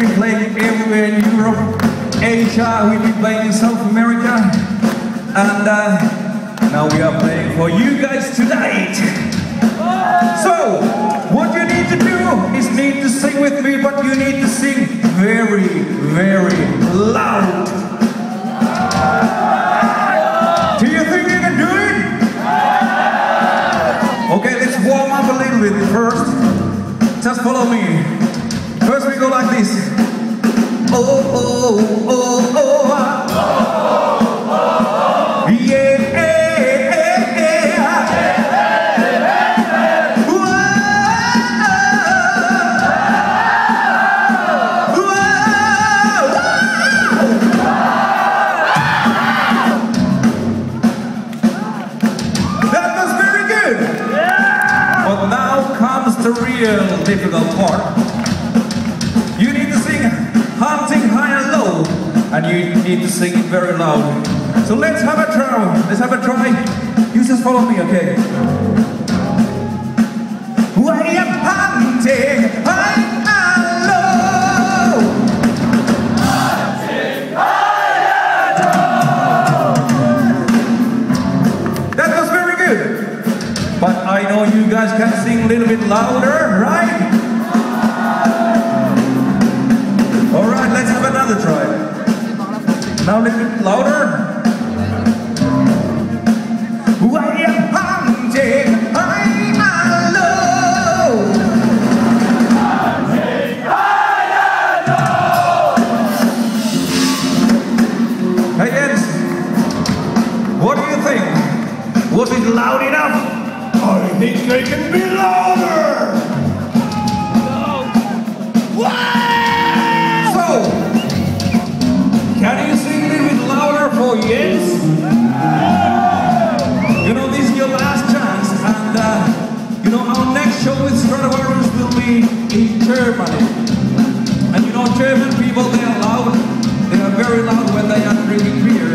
Been playing everywhere in Europe, Asia, we've been playing in South America, and uh, now we are playing for you guys tonight. So, what you need to do is need to sing with me, but you need to sing very, very loud. The real difficult part. You need to sing hunting high and low, and you need to sing it very loud. So let's have a try. Let's have a try. You just follow me, okay? I am hunting high little bit louder, right? Alright, let's have another try. Now a little bit louder. they can be louder. So, can you sing a little bit louder for yes? You know, this is your last chance, and uh, you know, our next show with Stratovarius will be in Germany. And you know, German people, they are loud. They are very loud when they are drinking beer.